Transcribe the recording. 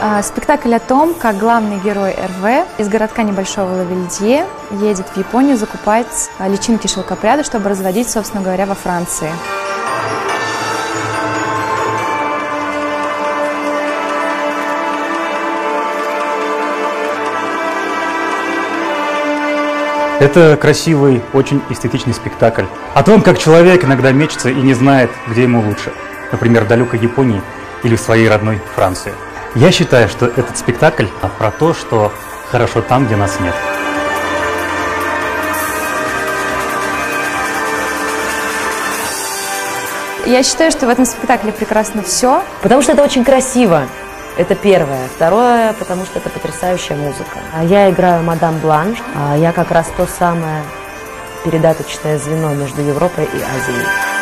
А, Спектакль о том, как главный герой РВ из городка небольшого Лавельдье едет в Японию закупать а, личинки шелкопряда, чтобы разводить, собственно говоря, во Франции. Это красивый, очень эстетичный спектакль. О том, как человек иногда мечется и не знает, где ему лучше. Например, в далекой Японии или в своей родной Франции. Я считаю, что этот спектакль про то, что хорошо там, где нас нет. Я считаю, что в этом спектакле прекрасно все. Потому что это очень красиво. Это первое. Второе, потому что это потрясающая музыка. А Я играю мадам Бланш. а Я как раз то самое передаточное звено между Европой и Азией.